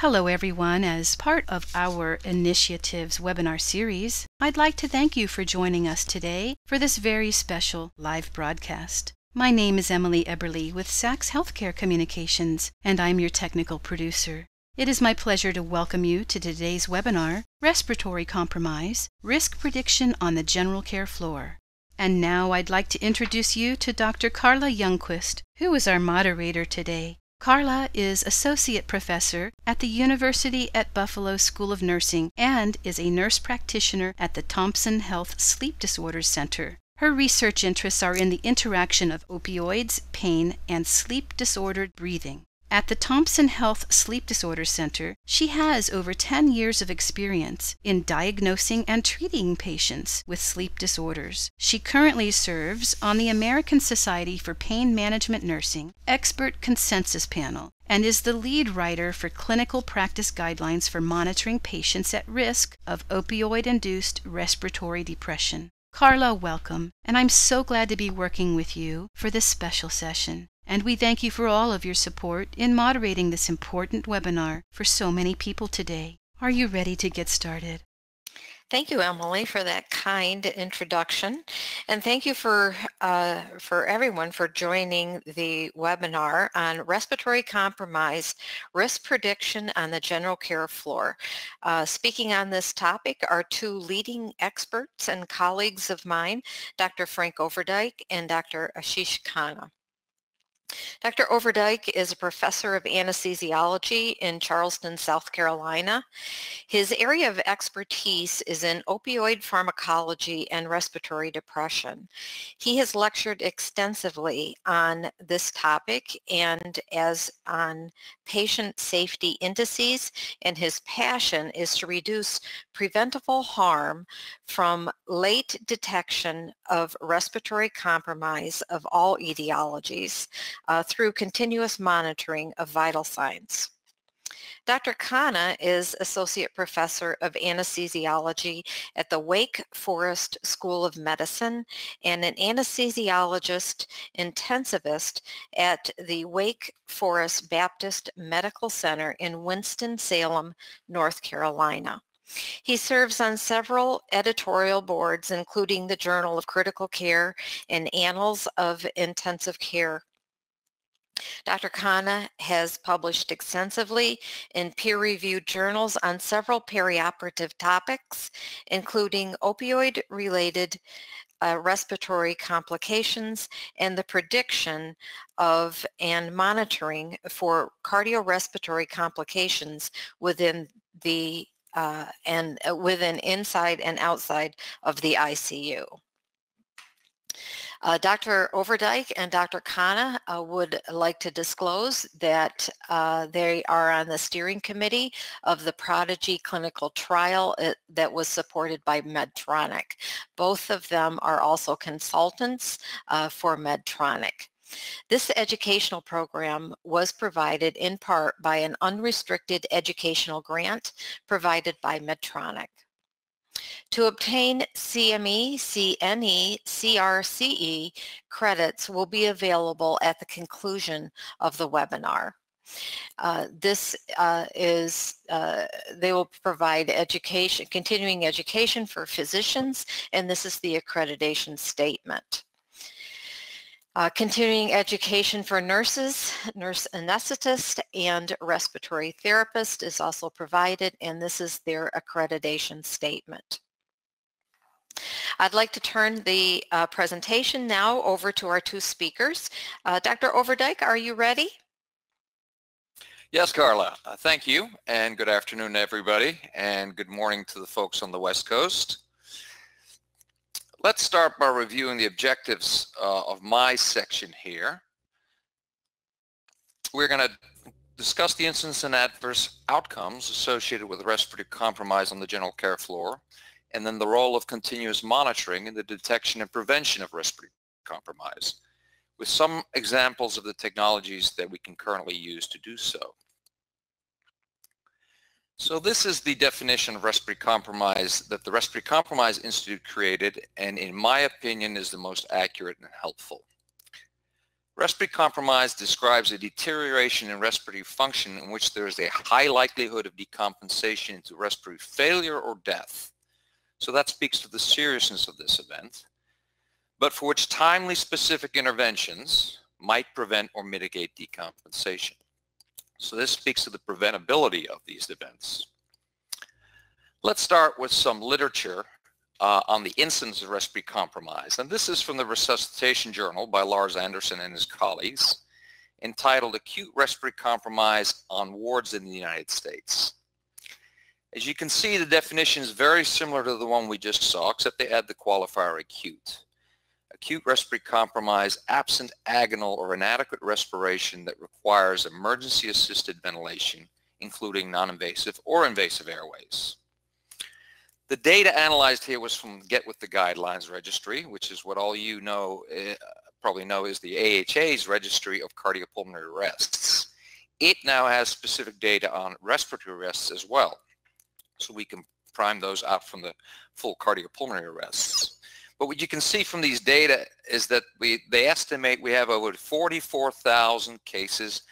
Hello, everyone. As part of our Initiatives webinar series, I'd like to thank you for joining us today for this very special live broadcast. My name is Emily Eberly with Saxe Healthcare Communications, and I'm your technical producer. It is my pleasure to welcome you to today's webinar, Respiratory Compromise, Risk Prediction on the General Care Floor. And now I'd like to introduce you to Dr. Carla Jungquist, who is our moderator today. Carla is Associate Professor at the University at Buffalo School of Nursing and is a nurse practitioner at the Thompson Health Sleep Disorders Center. Her research interests are in the interaction of opioids, pain, and sleep disordered breathing. At the Thompson Health Sleep Disorder Center, she has over 10 years of experience in diagnosing and treating patients with sleep disorders. She currently serves on the American Society for Pain Management Nursing Expert Consensus Panel and is the lead writer for clinical practice guidelines for monitoring patients at risk of opioid induced respiratory depression. Carla, welcome, and I'm so glad to be working with you for this special session and we thank you for all of your support in moderating this important webinar for so many people today. Are you ready to get started? Thank you, Emily, for that kind introduction. And thank you for, uh, for everyone for joining the webinar on respiratory compromise, risk prediction on the general care floor. Uh, speaking on this topic are two leading experts and colleagues of mine, Dr. Frank Overdyk and Dr. Ashish Khanna. Dr. Overdyk is a professor of anesthesiology in Charleston, South Carolina. His area of expertise is in opioid pharmacology and respiratory depression. He has lectured extensively on this topic and as on patient safety indices, and his passion is to reduce preventable harm from late detection of respiratory compromise of all etiologies uh, through continuous monitoring of vital signs. Dr. Khanna is Associate Professor of Anesthesiology at the Wake Forest School of Medicine and an anesthesiologist intensivist at the Wake Forest Baptist Medical Center in Winston-Salem, North Carolina. He serves on several editorial boards, including the Journal of Critical Care and Annals of Intensive Care Dr. Khanna has published extensively in peer-reviewed journals on several perioperative topics, including opioid-related uh, respiratory complications and the prediction of and monitoring for cardiorespiratory complications within the uh, and uh, within inside and outside of the ICU. Uh, Dr. Overdyk and Dr. Khanna uh, would like to disclose that uh, they are on the steering committee of the Prodigy clinical trial uh, that was supported by Medtronic. Both of them are also consultants uh, for Medtronic. This educational program was provided in part by an unrestricted educational grant provided by Medtronic. To obtain CME, CNE, CRCE credits will be available at the conclusion of the webinar. Uh, this uh, is, uh, they will provide education, continuing education for physicians, and this is the accreditation statement. Uh, continuing education for nurses, nurse anesthetist, and respiratory therapist is also provided, and this is their accreditation statement. I'd like to turn the uh, presentation now over to our two speakers. Uh, Dr. Overdyk, are you ready? Yes, Carla. Uh, thank you, and good afternoon, everybody, and good morning to the folks on the West Coast. Let's start by reviewing the objectives uh, of my section here. We're going to discuss the incidence and adverse outcomes associated with respiratory compromise on the general care floor, and then the role of continuous monitoring in the detection and prevention of respiratory compromise, with some examples of the technologies that we can currently use to do so. So this is the definition of respiratory compromise that the Respiratory Compromise Institute created and in my opinion is the most accurate and helpful. Respiratory compromise describes a deterioration in respiratory function in which there is a high likelihood of decompensation into respiratory failure or death. So that speaks to the seriousness of this event, but for which timely specific interventions might prevent or mitigate decompensation. So this speaks to the preventability of these events. Let's start with some literature uh, on the incidence of respiratory compromise. And this is from the Resuscitation Journal by Lars Andersen and his colleagues entitled Acute Respiratory Compromise on Wards in the United States. As you can see, the definition is very similar to the one we just saw, except they add the qualifier acute. Acute respiratory compromise absent agonal or inadequate respiration that requires emergency-assisted ventilation, including non-invasive or invasive airways. The data analyzed here was from Get With The Guidelines Registry, which is what all you know, uh, probably know is the AHA's Registry of Cardiopulmonary Arrests. It now has specific data on respiratory arrests as well. So we can prime those out from the full cardiopulmonary arrests. But what you can see from these data is that we they estimate we have over 44,000 cases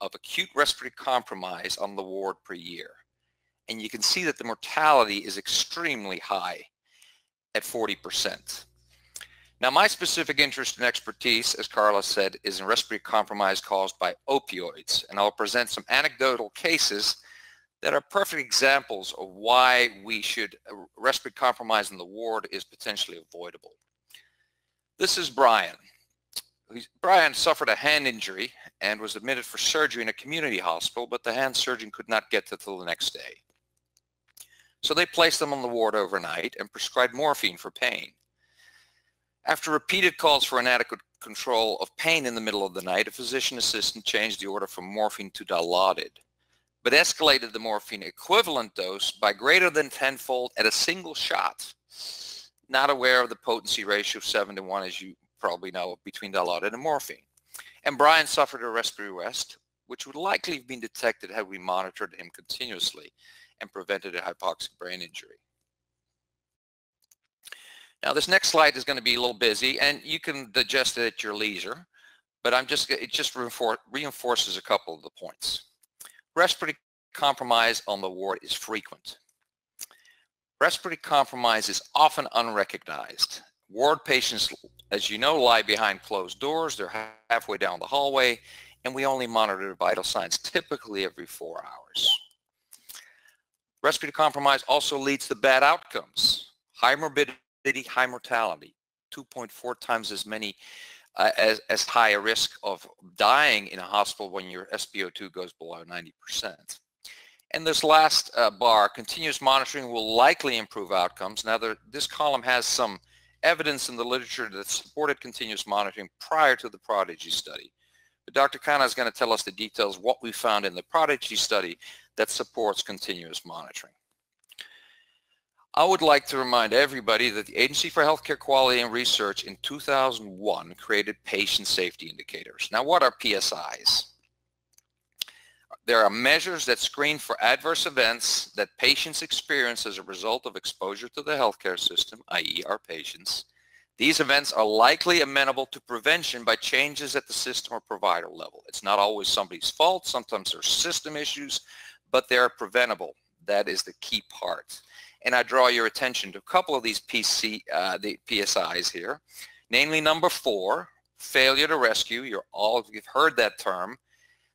of acute respiratory compromise on the ward per year and you can see that the mortality is extremely high at 40%. Now, my specific interest and expertise, as Carla said, is in respiratory compromise caused by opioids, and I'll present some anecdotal cases that are perfect examples of why we should, uh, respiratory compromise in the ward is potentially avoidable. This is Brian. Brian suffered a hand injury and was admitted for surgery in a community hospital, but the hand surgeon could not get to till the next day. So they placed him on the ward overnight and prescribed morphine for pain. After repeated calls for inadequate control of pain in the middle of the night, a physician assistant changed the order from morphine to Dilaudid, but escalated the morphine equivalent dose by greater than tenfold at a single shot. Not aware of the potency ratio of 7 to 1, as you probably know, between Dilaudid and morphine. And Brian suffered a respiratory arrest, which would likely have been detected had we monitored him continuously and prevented a hypoxic brain injury. Now this next slide is going to be a little busy and you can digest it at your leisure, but I'm just, it just reinforces a couple of the points. Respiratory compromise on the ward is frequent. Respiratory compromise is often unrecognized. Ward patients, as you know, lie behind closed doors. They're halfway down the hallway, and we only monitor vital signs typically every four hours. Respiratory compromise also leads to bad outcomes, high morbidity, high mortality, 2.4 times as many as, as high a risk of dying in a hospital when your SpO2 goes below 90%. And this last uh, bar, continuous monitoring will likely improve outcomes. Now, there, this column has some evidence in the literature that supported continuous monitoring prior to the Prodigy study. But Dr. Khanna is going to tell us the details what we found in the Prodigy study that supports continuous monitoring. I would like to remind everybody that the Agency for Healthcare Quality and Research in 2001 created patient safety indicators. Now what are PSIs? There are measures that screen for adverse events that patients experience as a result of exposure to the healthcare system, i.e. our patients. These events are likely amenable to prevention by changes at the system or provider level. It's not always somebody's fault. Sometimes there's system issues but they're preventable. That is the key part. And I draw your attention to a couple of these PC, uh, the PSIs here, namely number four, failure to rescue. You're all, you've heard that term.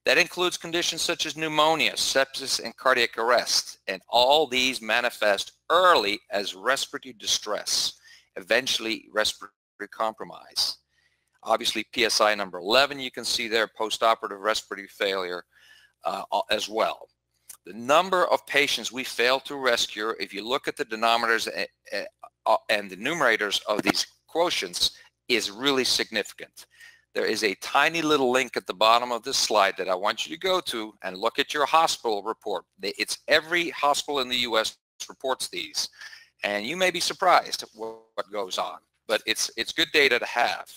That includes conditions such as pneumonia, sepsis, and cardiac arrest. And all these manifest early as respiratory distress, eventually respiratory compromise. Obviously, PSI number 11, you can see there, postoperative respiratory failure uh, as well the number of patients we fail to rescue, if you look at the denominators uh, and the numerators of these quotients, is really significant. There is a tiny little link at the bottom of this slide that I want you to go to and look at your hospital report. It's every hospital in the U.S. reports these. And you may be surprised what goes on, but it's, it's good data to have.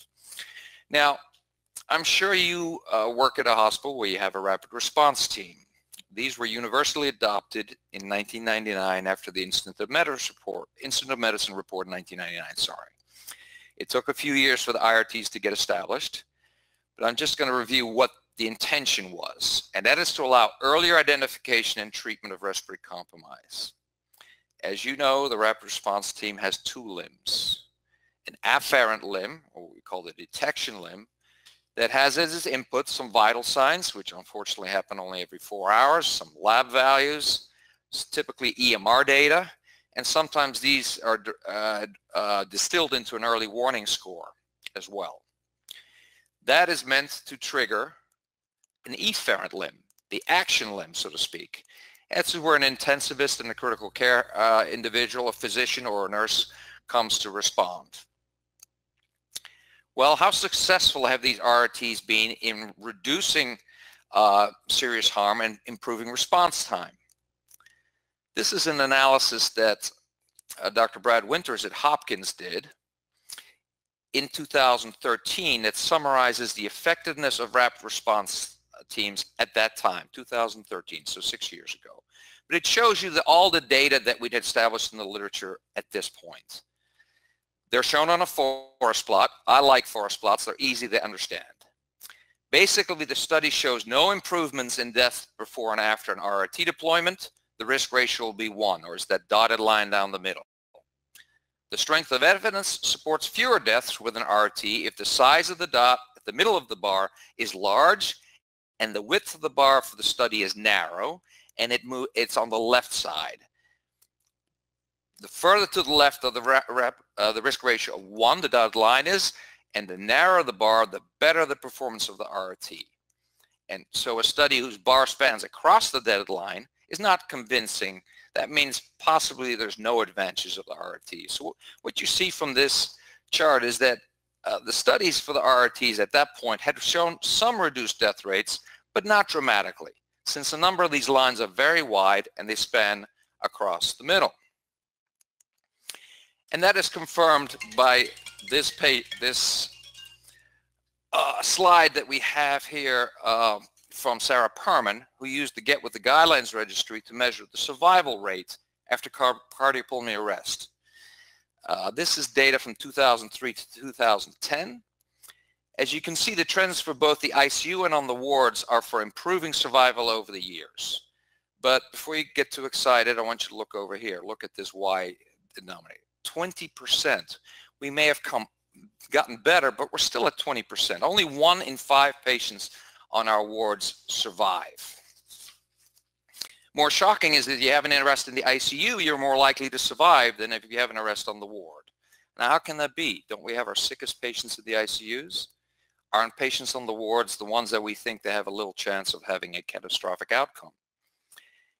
Now, I'm sure you uh, work at a hospital where you have a rapid response team. These were universally adopted in 1999 after the Institute of Medicine report, Institute of Medicine report in 1999, sorry. It took a few years for the IRTs to get established, but I'm just going to review what the intention was, and that is to allow earlier identification and treatment of respiratory compromise. As you know, the rapid response team has two limbs. An afferent limb, or we call the detection limb, that has as its input some vital signs, which unfortunately happen only every four hours, some lab values, typically EMR data, and sometimes these are uh, uh, distilled into an early warning score as well. That is meant to trigger an efferent limb, the action limb, so to speak. That's where an intensivist and a critical care uh, individual, a physician or a nurse comes to respond. Well, how successful have these RRTs been in reducing uh, serious harm and improving response time? This is an analysis that uh, Dr. Brad Winters at Hopkins did in 2013 that summarizes the effectiveness of rapid response uh, teams at that time, 2013, so six years ago. But it shows you that all the data that we'd established in the literature at this point. They're shown on a forest plot. I like forest plots. They're easy to understand. Basically, the study shows no improvements in death before and after an RRT deployment. The risk ratio will be 1, or is that dotted line down the middle. The strength of evidence supports fewer deaths with an RRT if the size of the dot at the middle of the bar is large and the width of the bar for the study is narrow and it it's on the left side the further to the left of the, uh, the risk ratio of 1 the dotted line is, and the narrower the bar, the better the performance of the RRT. And so a study whose bar spans across the dotted line is not convincing. That means possibly there's no advantages of the RRT. So what you see from this chart is that uh, the studies for the RRTs at that point had shown some reduced death rates, but not dramatically, since a number of these lines are very wide and they span across the middle. And that is confirmed by this this uh, slide that we have here uh, from Sarah Perman, who used the Get With The Guidelines registry to measure the survival rate after car cardiopulmonary arrest. Uh, this is data from 2003 to 2010. As you can see, the trends for both the ICU and on the wards are for improving survival over the years. But before you get too excited, I want you to look over here. Look at this Y denominator. 20%. We may have come gotten better, but we're still at 20%. Only one in five patients on our wards survive. More shocking is that if you have an arrest in the ICU, you're more likely to survive than if you have an arrest on the ward. Now, how can that be? Don't we have our sickest patients in the ICUs? Aren't patients on the wards the ones that we think they have a little chance of having a catastrophic outcome?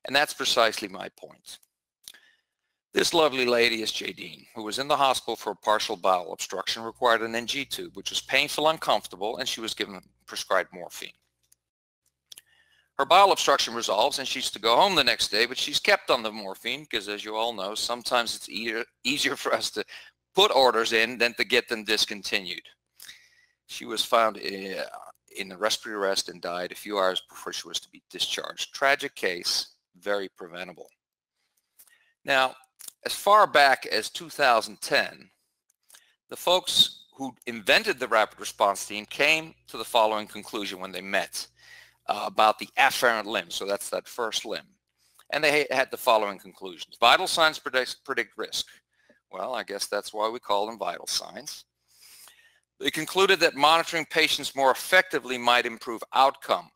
And that's precisely my point. This lovely lady is Jadine, who was in the hospital for a partial bowel obstruction, required an NG tube, which was painful, uncomfortable, and she was given prescribed morphine. Her bowel obstruction resolves and she's to go home the next day, but she's kept on the morphine because as you all know, sometimes it's easier, for us to put orders in than to get them discontinued. She was found eh, in, in a respiratory arrest and died a few hours before she was to be discharged. Tragic case, very preventable. Now, as far back as 2010, the folks who invented the rapid response team came to the following conclusion when they met uh, about the afferent limb. So that's that first limb. And they had the following conclusions. Vital signs predict, predict risk. Well, I guess that's why we call them vital signs. They concluded that monitoring patients more effectively might improve outcome,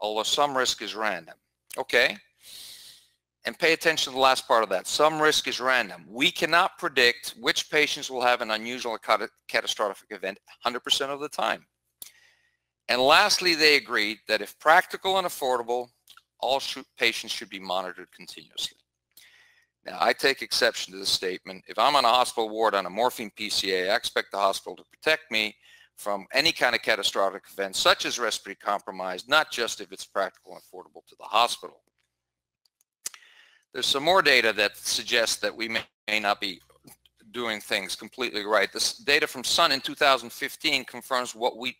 although some risk is random. Okay, and pay attention to the last part of that. Some risk is random. We cannot predict which patients will have an unusual catastrophic event 100% of the time. And lastly, they agreed that if practical and affordable, all patients should be monitored continuously. Now, I take exception to this statement. If I'm on a hospital ward on a morphine PCA, I expect the hospital to protect me from any kind of catastrophic event, such as respiratory compromise, not just if it's practical and affordable to the hospital. There's some more data that suggests that we may, may not be doing things completely right. This data from Sun in 2015 confirms what we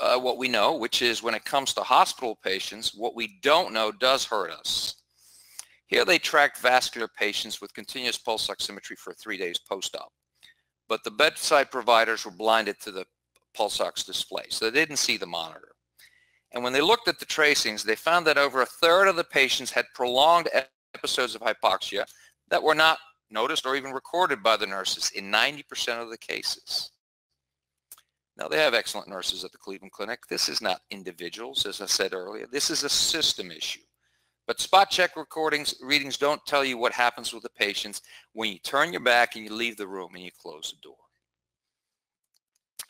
uh, what we know, which is when it comes to hospital patients, what we don't know does hurt us. Here they tracked vascular patients with continuous pulse oximetry for three days post-op. But the bedside providers were blinded to the pulse ox display. So they didn't see the monitor. And when they looked at the tracings, they found that over a third of the patients had prolonged episodes of hypoxia that were not noticed or even recorded by the nurses in 90% of the cases. Now, they have excellent nurses at the Cleveland Clinic. This is not individuals, as I said earlier. This is a system issue. But spot check recordings, readings don't tell you what happens with the patients when you turn your back and you leave the room and you close the door.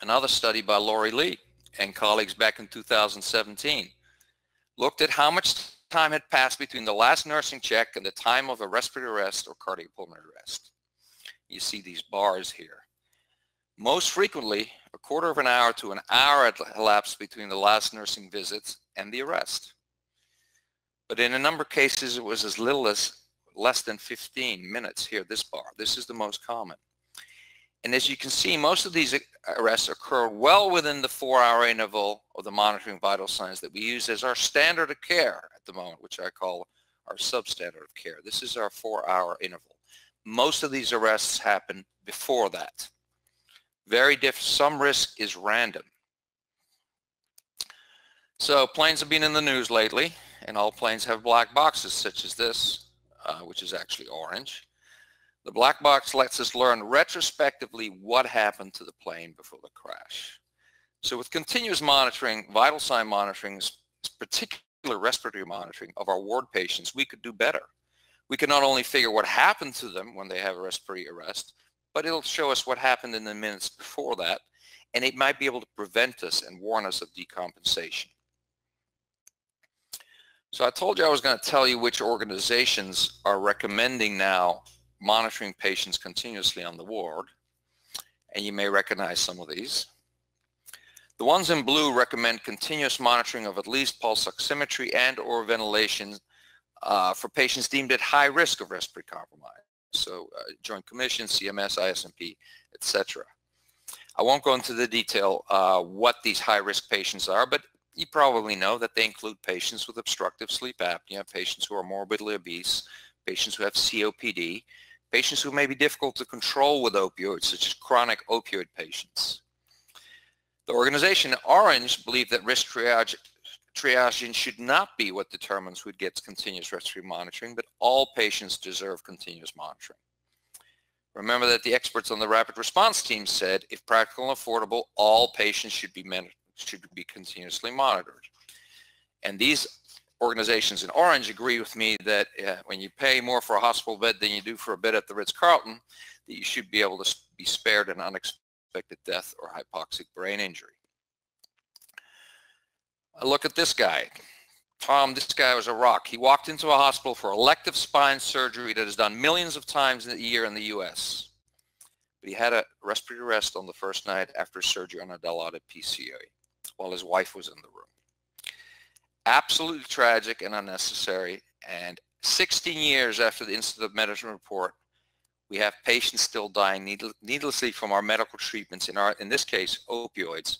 Another study by Lorri Lee and colleagues back in 2017 looked at how much time had passed between the last nursing check and the time of a respiratory arrest or cardiopulmonary arrest. You see these bars here. Most frequently, a quarter of an hour to an hour had elapsed between the last nursing visits and the arrest. But in a number of cases, it was as little as less than 15 minutes here, this bar. This is the most common. And as you can see, most of these arrests occur well within the four-hour interval of the monitoring vital signs that we use as our standard of care at the moment, which I call our substandard of care. This is our four-hour interval. Most of these arrests happen before that. Very different. Some risk is random. So planes have been in the news lately and all planes have black boxes such as this, uh, which is actually orange. The black box lets us learn retrospectively what happened to the plane before the crash. So with continuous monitoring, vital sign monitoring, particular respiratory monitoring of our ward patients, we could do better. We can not only figure what happened to them when they have a respiratory arrest, but it'll show us what happened in the minutes before that, and it might be able to prevent us and warn us of decompensation. So I told you I was going to tell you which organizations are recommending now monitoring patients continuously on the ward. And you may recognize some of these. The ones in blue recommend continuous monitoring of at least pulse oximetry and or ventilation uh, for patients deemed at high risk of respiratory compromise. So uh, Joint Commission, CMS, ISMP, etc. I won't go into the detail uh, what these high-risk patients are, but you probably know that they include patients with obstructive sleep apnea, patients who are morbidly obese, patients who have COPD, patients who may be difficult to control with opioids, such as chronic opioid patients. The organization Orange believe that risk triage, triaging should not be what determines who gets continuous respiratory monitoring, but all patients deserve continuous monitoring. Remember that the experts on the rapid response team said, if practical and affordable, all patients should be should be continuously monitored. And these organizations in Orange agree with me that uh, when you pay more for a hospital bed than you do for a bed at the Ritz-Carlton, that you should be able to be spared an unexpected death or hypoxic brain injury. I look at this guy. Tom, this guy was a rock. He walked into a hospital for elective spine surgery that is done millions of times a year in the U.S. But he had a respiratory arrest on the first night after surgery on a Dilaudid PCA while his wife was in the room. Absolutely tragic and unnecessary. And 16 years after the Institute of Medicine report, we have patients still dying needlessly from our medical treatments, in, our, in this case, opioids,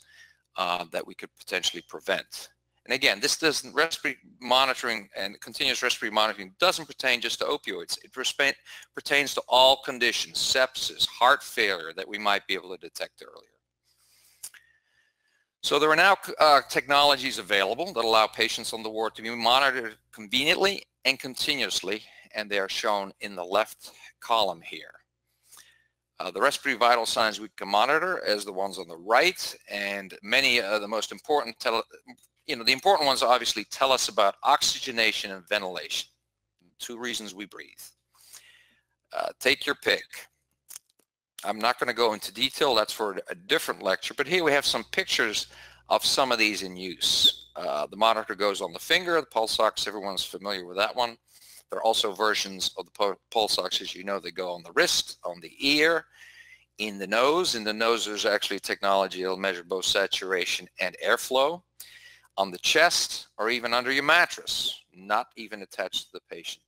uh, that we could potentially prevent. And again, this doesn't, respiratory monitoring and continuous respiratory monitoring doesn't pertain just to opioids. It pertains to all conditions, sepsis, heart failure that we might be able to detect earlier. So there are now uh, technologies available that allow patients on the ward to be monitored conveniently and continuously, and they are shown in the left column here. Uh, the respiratory vital signs we can monitor as the ones on the right, and many of the most important, you know, the important ones obviously tell us about oxygenation and ventilation, two reasons we breathe. Uh, take your pick. I'm not going to go into detail. That's for a different lecture. But here we have some pictures of some of these in use. Uh, the monitor goes on the finger, the pulse ox, everyone's familiar with that one. There are also versions of the pulse ox, as you know, they go on the wrist, on the ear, in the nose. In the nose, there's actually technology that'll measure both saturation and airflow. On the chest, or even under your mattress, not even attached to the patient.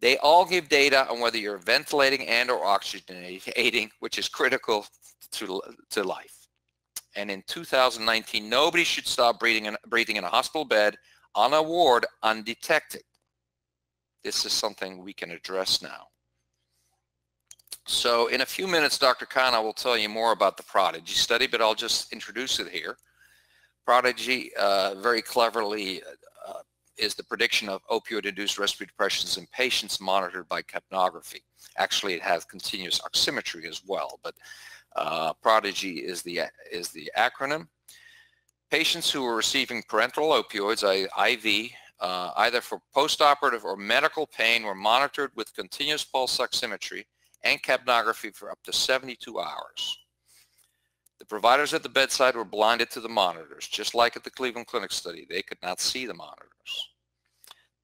They all give data on whether you're ventilating and or oxygenating, which is critical to, to life. And in 2019, nobody should stop breathing in, breathing in a hospital bed on a ward undetected. This is something we can address now. So in a few minutes, Dr. Khanna will tell you more about the Prodigy study, but I'll just introduce it here. Prodigy uh, very cleverly is the prediction of opioid-induced respiratory depressions in patients monitored by capnography. Actually, it has continuous oximetry as well, but uh, Prodigy is the, is the acronym. Patients who were receiving parenteral opioids, IV, uh, either for postoperative or medical pain were monitored with continuous pulse oximetry and capnography for up to 72 hours. The providers at the bedside were blinded to the monitors, just like at the Cleveland Clinic study. They could not see the monitors.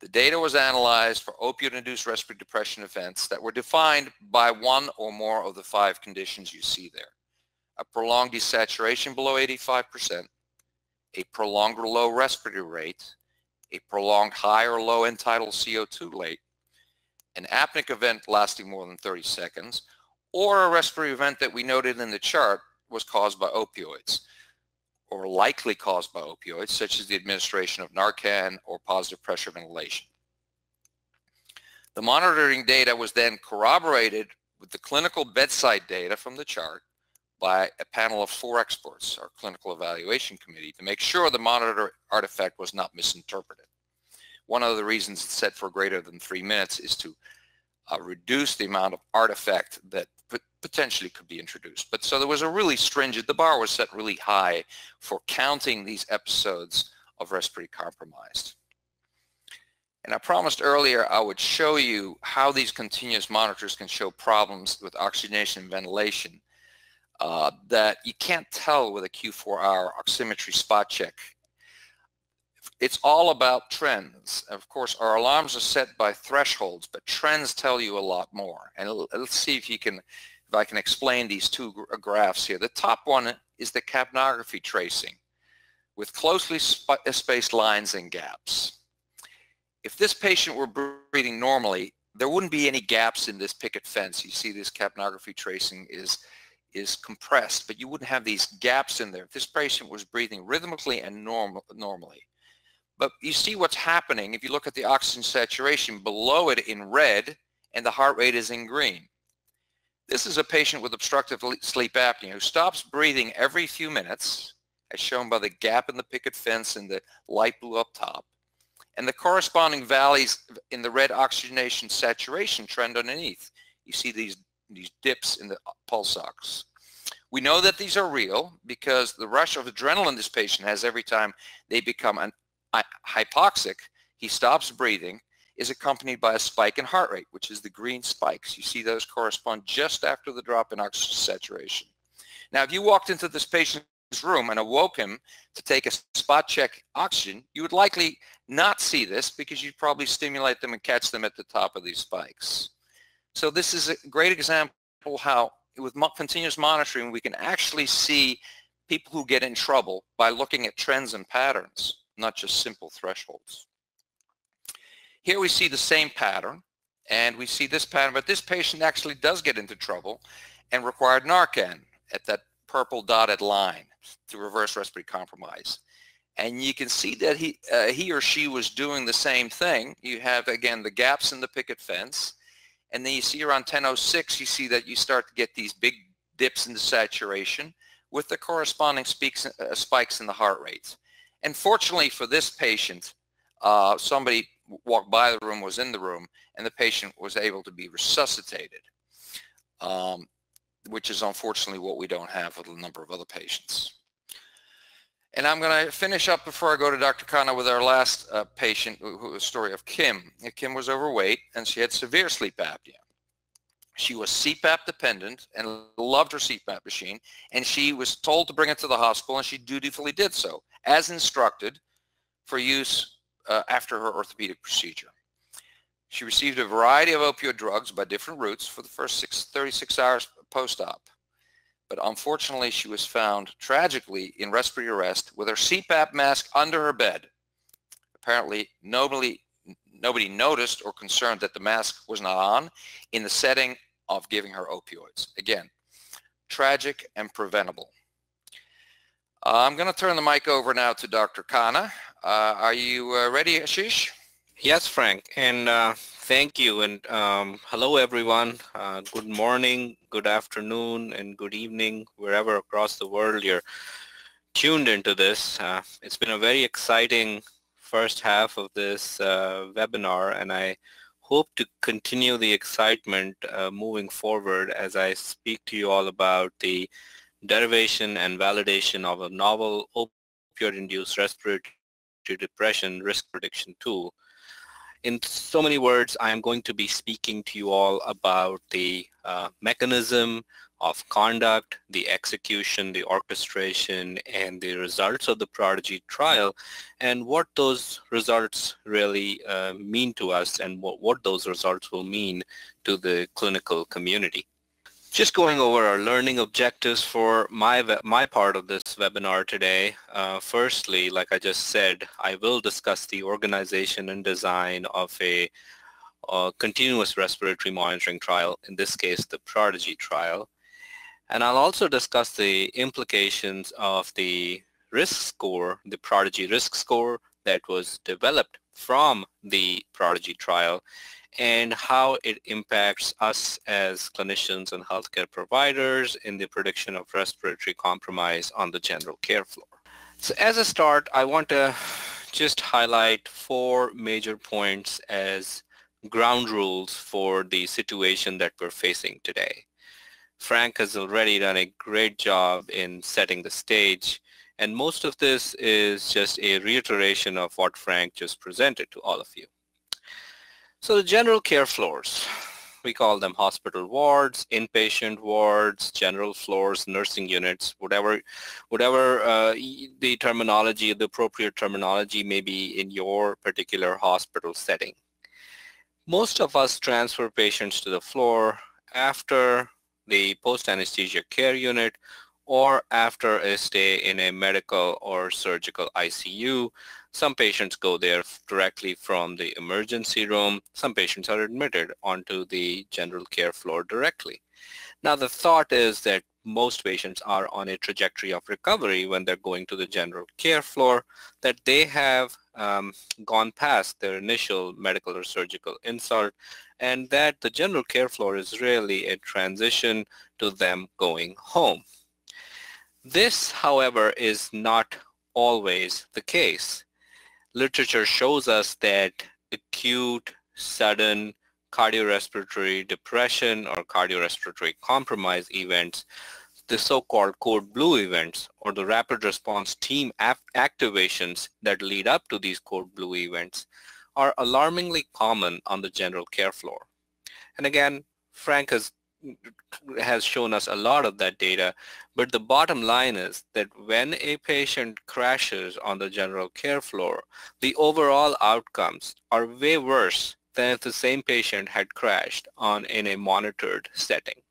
The data was analyzed for opioid-induced respiratory depression events that were defined by one or more of the five conditions you see there. A prolonged desaturation below 85%, a prolonged or low respiratory rate, a prolonged high or low tidal CO2 rate, an apneic event lasting more than 30 seconds, or a respiratory event that we noted in the chart was caused by opioids or likely caused by opioids, such as the administration of Narcan or positive pressure ventilation. The monitoring data was then corroborated with the clinical bedside data from the chart by a panel of four experts, our clinical evaluation committee, to make sure the monitor artifact was not misinterpreted. One of the reasons it's set for greater than three minutes is to uh, reduce the amount of artifact that potentially could be introduced. But so there was a really stringent, the bar was set really high for counting these episodes of respiratory compromised. And I promised earlier I would show you how these continuous monitors can show problems with oxygenation and ventilation uh, that you can't tell with a Q4R oximetry spot check. It's all about trends. Of course, our alarms are set by thresholds, but trends tell you a lot more. And let's see if you can, if I can explain these two uh, graphs here. The top one is the capnography tracing with closely sp spaced lines and gaps. If this patient were breathing normally, there wouldn't be any gaps in this picket fence. You see this capnography tracing is is compressed, but you wouldn't have these gaps in there if this patient was breathing rhythmically and normal, normally. But you see what's happening if you look at the oxygen saturation below it in red and the heart rate is in green. This is a patient with obstructive sleep apnea who stops breathing every few minutes, as shown by the gap in the picket fence and the light blue up top, and the corresponding valleys in the red oxygenation saturation trend underneath. You see these these dips in the pulse ox. We know that these are real because the rush of adrenaline this patient has every time they become an hypoxic, he stops breathing, is accompanied by a spike in heart rate, which is the green spikes. You see those correspond just after the drop in oxygen saturation. Now, if you walked into this patient's room and awoke him to take a spot check oxygen, you would likely not see this because you'd probably stimulate them and catch them at the top of these spikes. So this is a great example how with continuous monitoring we can actually see people who get in trouble by looking at trends and patterns, not just simple thresholds. Here we see the same pattern and we see this pattern, but this patient actually does get into trouble and required Narcan at that purple dotted line to reverse respiratory compromise. And you can see that he, uh, he or she was doing the same thing. You have, again, the gaps in the picket fence and then you see around 1006, you see that you start to get these big dips in the saturation with the corresponding speaks, uh, spikes in the heart rate. And fortunately for this patient, uh, somebody walked by the room, was in the room, and the patient was able to be resuscitated, um, which is unfortunately what we don't have with a number of other patients. And I'm going to finish up before I go to Dr. Khanna with our last uh, patient, who, story of Kim. Kim was overweight and she had severe sleep apnea. She was CPAP dependent and loved her CPAP machine, and she was told to bring it to the hospital, and she dutifully did so, as instructed, for use uh, after her orthopedic procedure. She received a variety of opioid drugs by different routes for the first six, 36 hours post-op but unfortunately she was found tragically in respiratory arrest with her CPAP mask under her bed. Apparently nobody, nobody noticed or concerned that the mask was not on in the setting of giving her opioids. Again, tragic and preventable. Uh, I'm going to turn the mic over now to Dr. Khanna. Uh, are you uh, ready, Ashish? Yes, Frank, and uh, thank you, and um, hello, everyone. Uh, good morning, good afternoon, and good evening, wherever across the world you're tuned into this. It's been a very exciting first half of this webinar, and I hope to continue the excitement uh, moving forward as I speak to you all about the derivation and validation of a novel opioid-induced respiratory depression risk prediction tool. In so many words, I am going to be speaking to you all about the uh, mechanism of conduct, the execution, the orchestration, and the results of the Prodigy trial, and what those results really uh, mean to us and what, what those results will mean to the clinical community. Just going over our learning objectives for my, my part of this webinar today. Uh, firstly, like I just said, I will discuss the organization and design of a, a continuous respiratory monitoring trial, in this case the Prodigy trial. And I'll also discuss the implications of the risk score, the Prodigy risk score that was developed from the Prodigy trial and how it impacts us as clinicians and healthcare providers in the prediction of respiratory compromise on the general care floor. So as a start, I want to just highlight four major points as ground rules for the situation that we're facing today. Frank has already done a great job in setting the stage, and most of this is just a reiteration of what Frank just presented to all of you. So the general care floors, we call them hospital wards, inpatient wards, general floors, nursing units, whatever, whatever uh, the terminology, the appropriate terminology may be in your particular hospital setting. Most of us transfer patients to the floor after the post-anesthesia care unit or after a stay in a medical or surgical ICU some patients go there directly from the emergency room. Some patients are admitted onto the general care floor directly. Now the thought is that most patients are on a trajectory of recovery when they're going to the general care floor, that they have um, gone past their initial medical or surgical insult, and that the general care floor is really a transition to them going home. This, however, is not always the case literature shows us that acute, sudden cardiorespiratory depression or cardiorespiratory compromise events, the so-called code blue events or the rapid response team activations that lead up to these code blue events are alarmingly common on the general care floor. And again, Frank has has shown us a lot of that data. But the bottom line is that when a patient crashes on the general care floor, the overall outcomes are way worse than if the same patient had crashed on in a monitored setting.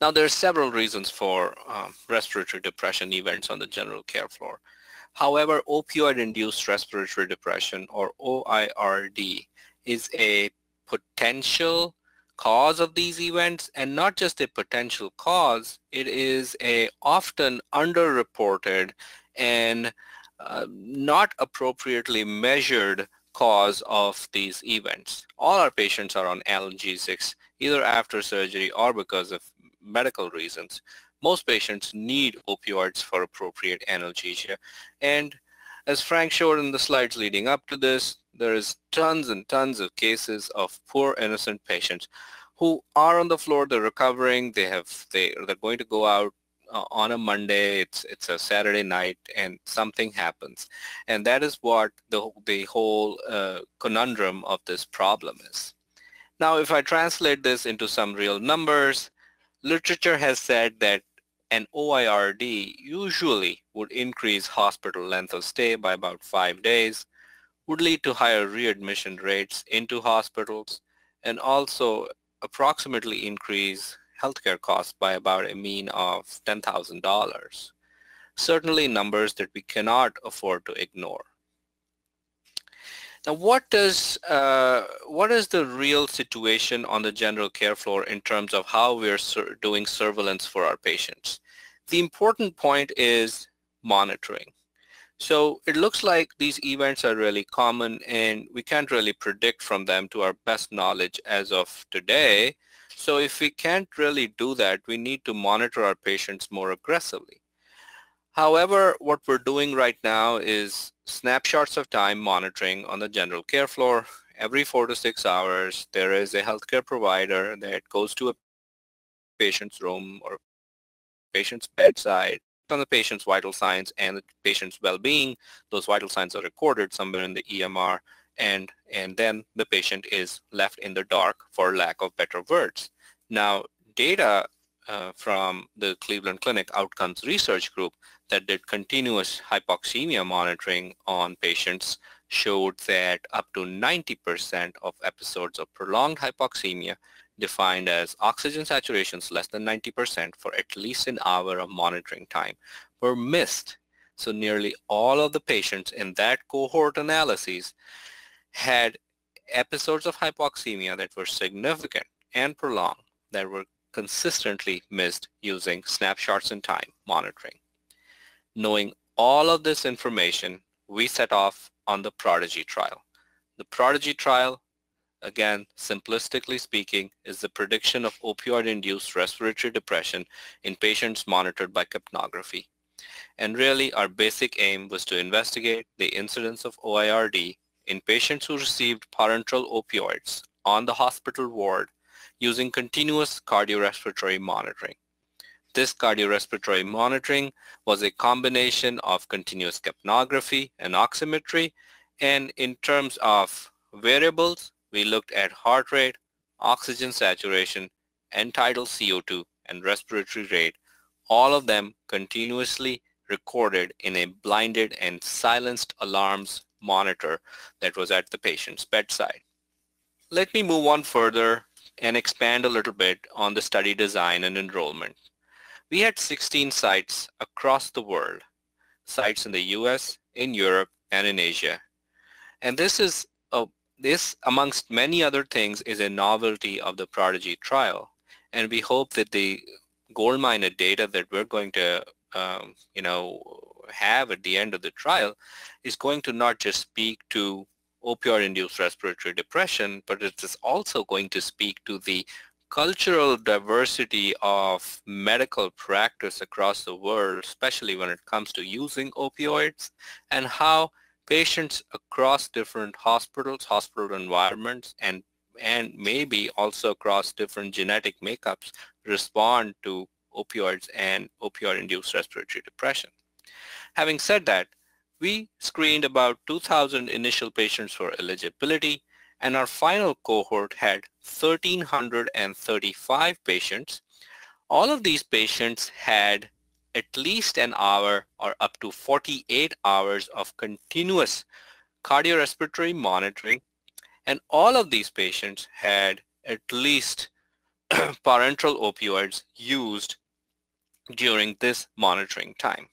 Now, there are several reasons for um, respiratory depression events on the general care floor. However, opioid-induced respiratory depression, or OIRD, is a potential cause of these events and not just a potential cause, it is a often underreported and uh, not appropriately measured cause of these events. All our patients are on analgesics either after surgery or because of medical reasons. Most patients need opioids for appropriate analgesia and as Frank showed in the slides leading up to this, there is tons and tons of cases of poor innocent patients who are on the floor, they're recovering, they have, they, they're going to go out uh, on a Monday, it's, it's a Saturday night and something happens. And that is what the, the whole uh, conundrum of this problem is. Now, if I translate this into some real numbers, literature has said that an OIRD usually would increase hospital length of stay by about five days, would lead to higher readmission rates into hospitals, and also approximately increase healthcare costs by about a mean of $10,000. Certainly numbers that we cannot afford to ignore. Now, what does uh, what is the real situation on the general care floor in terms of how we're sur doing surveillance for our patients? The important point is monitoring. So it looks like these events are really common and we can't really predict from them to our best knowledge as of today. So if we can't really do that, we need to monitor our patients more aggressively. However, what we're doing right now is snapshots of time monitoring on the general care floor. Every four to six hours, there is a healthcare provider that goes to a patient's room or patient's bedside on the patient's vital signs and the patient's well-being. Those vital signs are recorded somewhere in the EMR and, and then the patient is left in the dark for lack of better words. Now, data uh, from the Cleveland Clinic Outcomes Research Group that did continuous hypoxemia monitoring on patients showed that up to 90% of episodes of prolonged hypoxemia defined as oxygen saturations less than 90% for at least an hour of monitoring time were missed. So nearly all of the patients in that cohort analyses had episodes of hypoxemia that were significant and prolonged that were consistently missed using snapshots in time monitoring. Knowing all of this information, we set off on the Prodigy trial. The Prodigy trial again, simplistically speaking, is the prediction of opioid-induced respiratory depression in patients monitored by capnography. And really, our basic aim was to investigate the incidence of OIRD in patients who received parenteral opioids on the hospital ward using continuous cardiorespiratory monitoring. This cardiorespiratory monitoring was a combination of continuous capnography and oximetry, and in terms of variables, we looked at heart rate, oxygen saturation, end-tidal CO2, and respiratory rate, all of them continuously recorded in a blinded and silenced alarms monitor that was at the patient's bedside. Let me move on further and expand a little bit on the study design and enrollment. We had 16 sites across the world, sites in the US, in Europe, and in Asia. And this is this, amongst many other things, is a novelty of the Prodigy trial. And we hope that the gold mine data that we're going to, um, you know, have at the end of the trial is going to not just speak to opioid-induced respiratory depression, but it is also going to speak to the cultural diversity of medical practice across the world, especially when it comes to using opioids, and how patients across different hospitals, hospital environments, and and maybe also across different genetic makeups respond to opioids and opioid-induced respiratory depression. Having said that, we screened about 2,000 initial patients for eligibility, and our final cohort had 1,335 patients. All of these patients had at least an hour or up to 48 hours of continuous cardiorespiratory monitoring and all of these patients had at least parenteral opioids used during this monitoring time.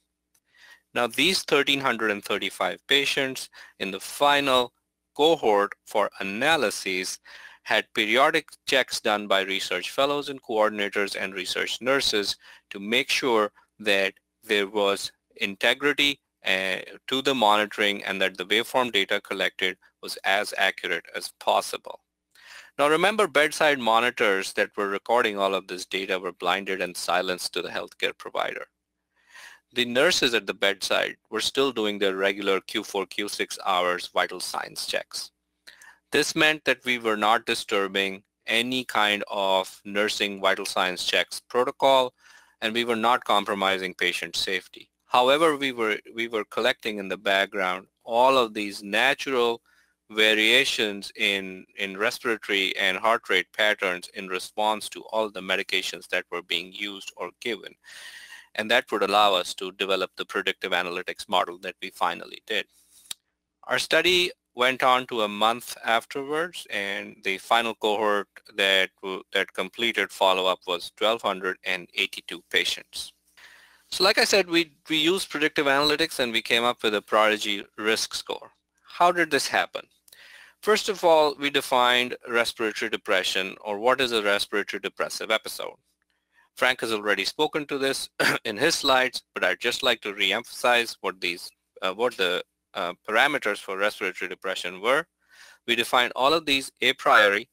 Now these 1335 patients in the final cohort for analyses had periodic checks done by research fellows and coordinators and research nurses to make sure that there was integrity uh, to the monitoring and that the waveform data collected was as accurate as possible. Now remember bedside monitors that were recording all of this data were blinded and silenced to the healthcare provider. The nurses at the bedside were still doing their regular Q4, Q6 hours vital signs checks. This meant that we were not disturbing any kind of nursing vital signs checks protocol and we were not compromising patient safety. However, we were, we were collecting in the background all of these natural variations in, in respiratory and heart rate patterns in response to all the medications that were being used or given. And that would allow us to develop the predictive analytics model that we finally did. Our study went on to a month afterwards and the final cohort that that completed follow-up was 1282 patients. So like i said we we used predictive analytics and we came up with a prodigy risk score. How did this happen? First of all we defined respiratory depression or what is a respiratory depressive episode? Frank has already spoken to this in his slides but i'd just like to reemphasize what these uh, what the uh, parameters for respiratory depression were. We defined all of these a priori.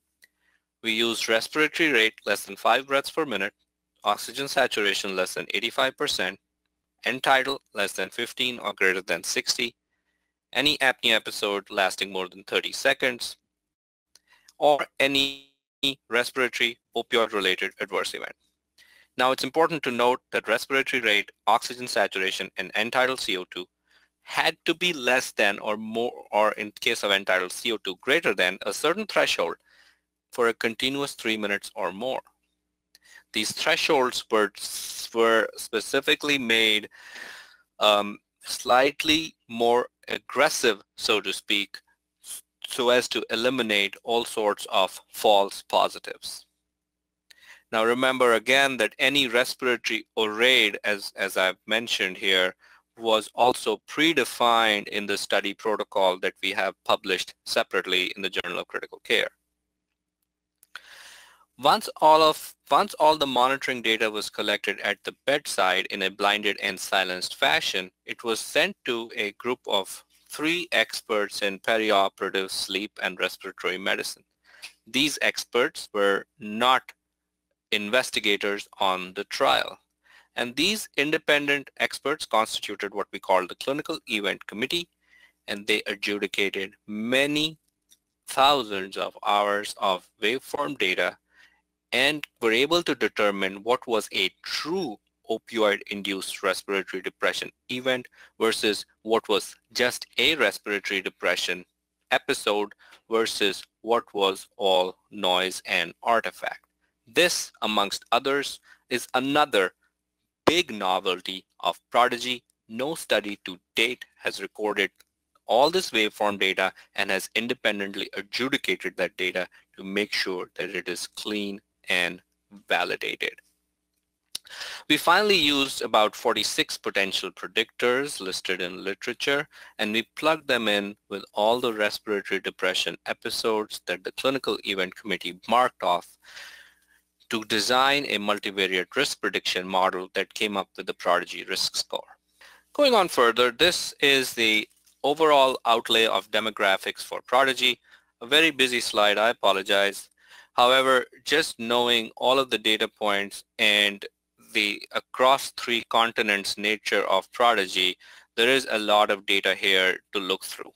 We used respiratory rate less than 5 breaths per minute, oxygen saturation less than 85%, end tidal less than 15 or greater than 60, any apnea episode lasting more than 30 seconds, or any respiratory opioid-related adverse event. Now it's important to note that respiratory rate, oxygen saturation, and end tidal CO2 had to be less than or more, or in case of tidal CO2, greater than a certain threshold for a continuous three minutes or more. These thresholds were, were specifically made um, slightly more aggressive, so to speak, so as to eliminate all sorts of false positives. Now remember again that any respiratory ORADE, as, as I've mentioned here, was also predefined in the study protocol that we have published separately in the Journal of Critical Care. Once all of once all the monitoring data was collected at the bedside in a blinded and silenced fashion, it was sent to a group of three experts in perioperative sleep and respiratory medicine. These experts were not investigators on the trial. And these independent experts constituted what we call the clinical event committee, and they adjudicated many thousands of hours of waveform data and were able to determine what was a true opioid-induced respiratory depression event versus what was just a respiratory depression episode versus what was all noise and artifact. This, amongst others, is another big novelty of Prodigy. No study to date has recorded all this waveform data and has independently adjudicated that data to make sure that it is clean and validated. We finally used about 46 potential predictors listed in literature and we plugged them in with all the respiratory depression episodes that the clinical event committee marked off to design a multivariate risk prediction model that came up with the Prodigy risk score. Going on further, this is the overall outlay of demographics for Prodigy. A very busy slide, I apologize. However, just knowing all of the data points and the across three continents nature of Prodigy, there is a lot of data here to look through.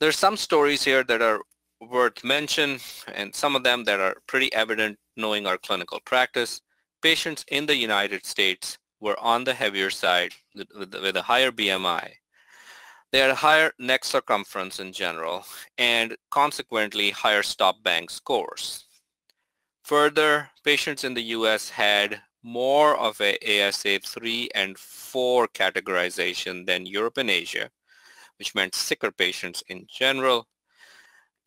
There's some stories here that are worth mention and some of them that are pretty evident knowing our clinical practice. Patients in the United States were on the heavier side with, a higher BMI. They had a higher neck circumference in general and consequently higher stop bang scores. Further, patients in the US had more of a ASA 3 and 4 categorization than Europe and Asia, which meant sicker patients in general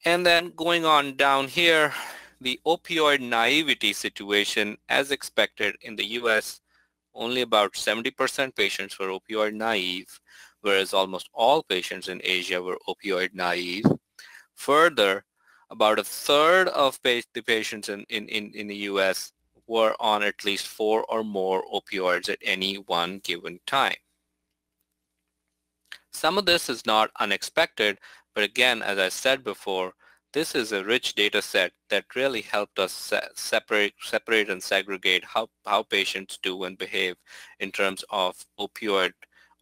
and then going on down here, the opioid naivety situation, as expected in the US, only about 70% patients were opioid naive, whereas almost all patients in Asia were opioid naive. Further, about a third of the patients in, in, in the US were on at least four or more opioids at any one given time. Some of this is not unexpected but again, as I said before, this is a rich data set that really helped us se separate, separate and segregate how, how patients do and behave in terms of opioid,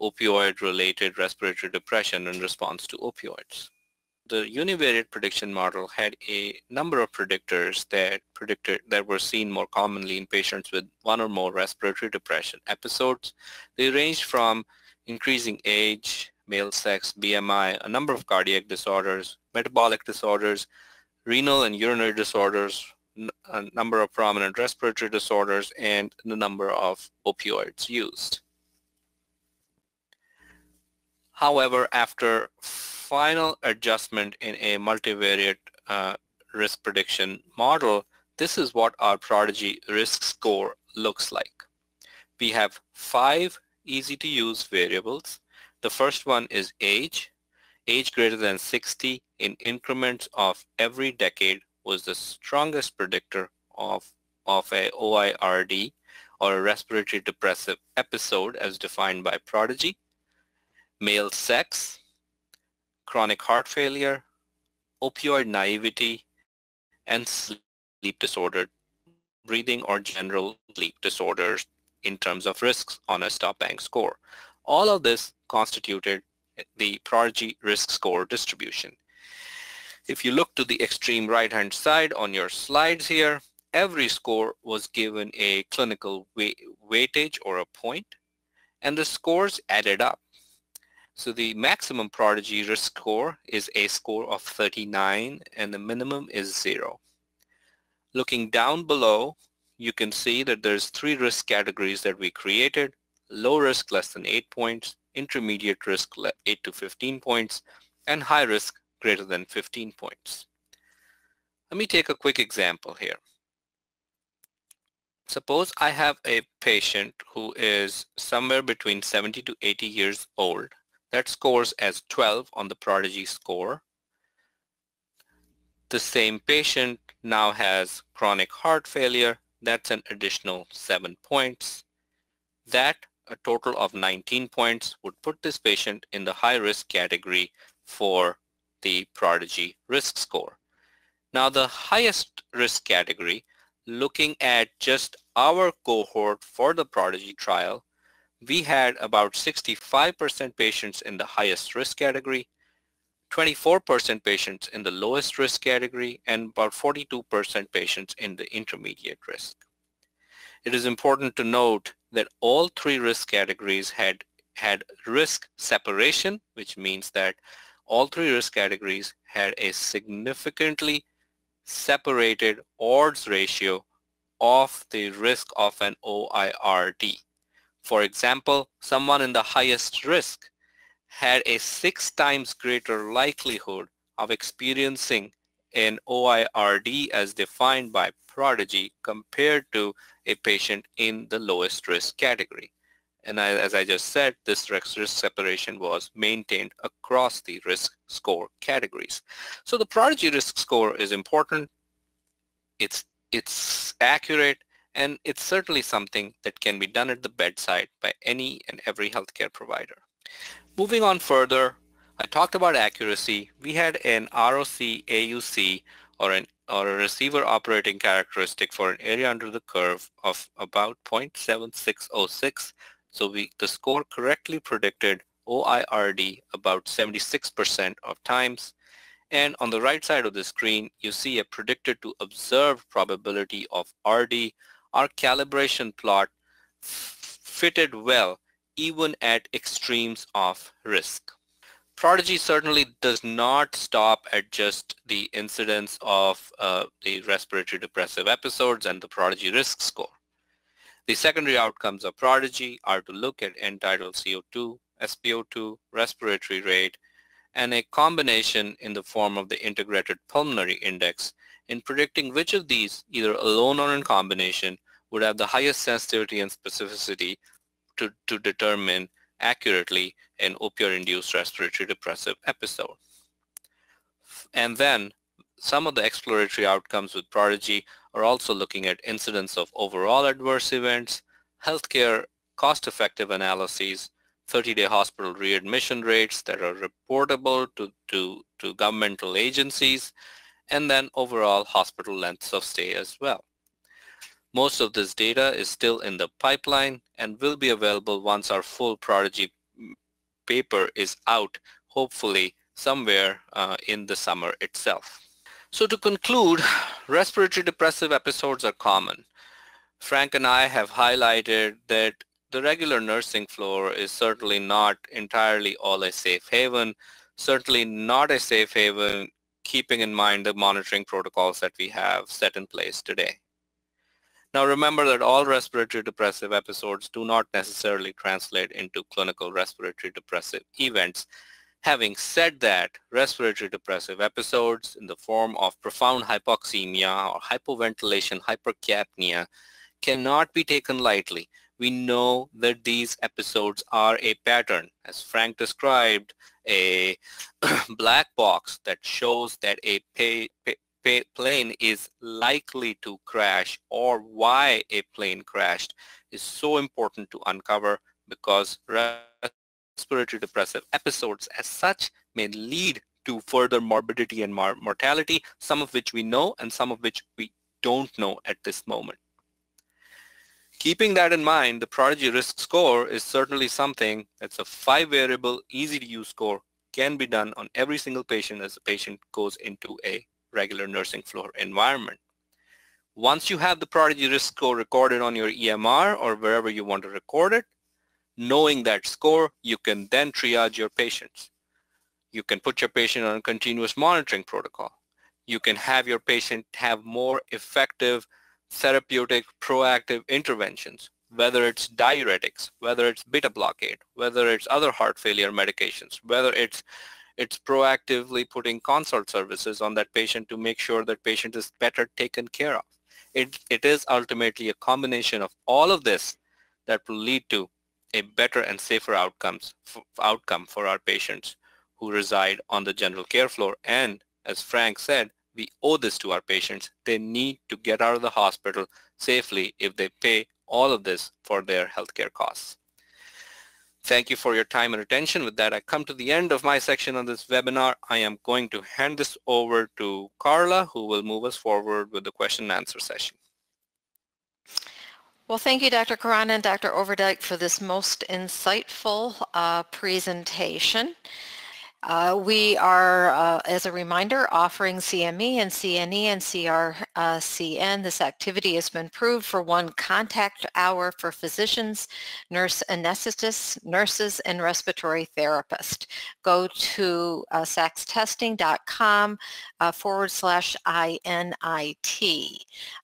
opioid-related respiratory depression in response to opioids. The univariate prediction model had a number of predictors that predicted that were seen more commonly in patients with one or more respiratory depression episodes. They ranged from increasing age, male sex, BMI, a number of cardiac disorders, metabolic disorders, renal and urinary disorders, a number of prominent respiratory disorders, and the number of opioids used. However, after final adjustment in a multivariate uh, risk prediction model, this is what our Prodigy risk score looks like. We have five easy to use variables the first one is age. Age greater than 60 in increments of every decade was the strongest predictor of, of a OIRD or a respiratory depressive episode as defined by Prodigy. male sex, chronic heart failure, opioid naivety, and sleep disorder, breathing or general sleep disorders in terms of risks on a stop bang score. All of this constituted the Prodigy risk score distribution. If you look to the extreme right-hand side on your slides here, every score was given a clinical weightage or a point, and the scores added up. So the maximum Prodigy risk score is a score of 39 and the minimum is 0. Looking down below, you can see that there's three risk categories that we created. Low risk less than 8 points, intermediate risk 8 to 15 points, and high risk greater than 15 points. Let me take a quick example here. Suppose I have a patient who is somewhere between 70 to 80 years old that scores as 12 on the Prodigy score. The same patient now has chronic heart failure. That's an additional 7 points. That, a total of 19 points, would put this patient in the high risk category for the Prodigy risk score. Now the highest risk category, looking at just our cohort for the Prodigy trial, we had about 65% patients in the highest risk category, 24% patients in the lowest risk category, and about 42% patients in the intermediate risk. It is important to note that all three risk categories had had risk separation, which means that all three risk categories had a significantly separated odds ratio of the risk of an OIRD. For example, someone in the highest risk had a six times greater likelihood of experiencing an OIRD as defined by Prodigy compared to a patient in the lowest risk category. And I, as I just said, this risk, risk separation was maintained across the risk score categories. So the Prodigy risk score is important. It's, it's accurate and it's certainly something that can be done at the bedside by any and every healthcare provider. Moving on further, I talked about accuracy. We had an ROC AUC or an or a receiver operating characteristic for an area under the curve of about 0.7606 so we, the score correctly predicted OIRD about 76% of times. And on the right side of the screen, you see a predicted to observed probability of RD. Our calibration plot fitted well even at extremes of risk. Prodigy certainly does not stop at just the incidence of uh, the respiratory depressive episodes and the Prodigy risk score. The secondary outcomes of Prodigy are to look at end-tidal CO2, SpO2, respiratory rate, and a combination in the form of the integrated pulmonary index in predicting which of these, either alone or in combination, would have the highest sensitivity and specificity to, to determine accurately an opioid-induced respiratory depressive episode. And then some of the exploratory outcomes with Prodigy are also looking at incidence of overall adverse events, healthcare cost-effective analyses, 30-day hospital readmission rates that are reportable to, to, to governmental agencies, and then overall hospital lengths of stay as well. Most of this data is still in the pipeline and will be available once our full Prodigy paper is out, hopefully somewhere uh, in the summer itself. So to conclude, respiratory depressive episodes are common. Frank and I have highlighted that the regular nursing floor is certainly not entirely all a safe haven, certainly not a safe haven keeping in mind the monitoring protocols that we have set in place today. Now remember that all respiratory depressive episodes do not necessarily translate into clinical respiratory depressive events Having said that, respiratory depressive episodes in the form of profound hypoxemia or hypoventilation hypercapnia cannot be taken lightly. We know that these episodes are a pattern. As Frank described, a black box that shows that a plane is likely to crash or why a plane crashed is so important to uncover because respiratory depressive episodes as such may lead to further morbidity and mortality, some of which we know and some of which we don't know at this moment. Keeping that in mind, the Prodigy risk score is certainly something that's a five variable, easy to use score, can be done on every single patient as the patient goes into a regular nursing floor environment. Once you have the Prodigy risk score recorded on your EMR or wherever you want to record it, knowing that score, you can then triage your patients. You can put your patient on a continuous monitoring protocol. You can have your patient have more effective therapeutic proactive interventions, whether it's diuretics, whether it's beta blockade, whether it's other heart failure medications, whether it's it's proactively putting consult services on that patient to make sure that patient is better taken care of. It, it is ultimately a combination of all of this that will lead to a better and safer outcomes outcome for our patients who reside on the general care floor. And as Frank said, we owe this to our patients. They need to get out of the hospital safely if they pay all of this for their healthcare costs. Thank you for your time and attention. With that, I come to the end of my section on this webinar. I am going to hand this over to Carla, who will move us forward with the question and answer session. Well, thank you, Dr. Khanna and Dr. Overdyk for this most insightful uh, presentation. Uh, we are, uh, as a reminder, offering CME and CNE and CRCN. This activity has been approved for one contact hour for physicians, nurse anesthetists, nurses, and respiratory therapists. Go to uh, saxetesting.com uh, forward slash INIT.